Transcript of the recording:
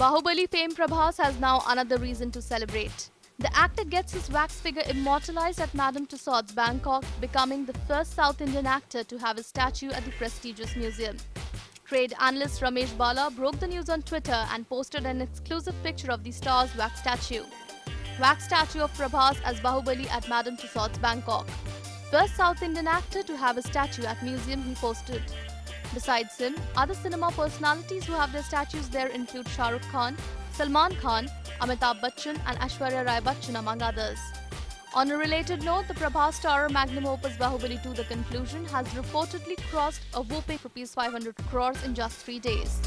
Baahubali fame Prabhas has now another reason to celebrate. The actor gets his wax figure immortalized at Madame Tussauds, Bangkok, becoming the first South Indian actor to have a statue at the prestigious museum. Trade analyst Ramesh Bala broke the news on Twitter and posted an exclusive picture of the star's wax statue. Wax statue of Prabhas as Baahubali at Madame Tussauds, Bangkok. First South Indian actor to have a statue at museum he posted. Besides him, other cinema personalities who have their statues there include Shah Rukh Khan, Salman Khan, Amitabh Bachchan and Aishwarya Rai Bachchan among others. On a related note, the Prabhas starrer magnum opus Baahubali 2 The Conclusion has reportedly crossed a whopping rupees 500 crores in just three days.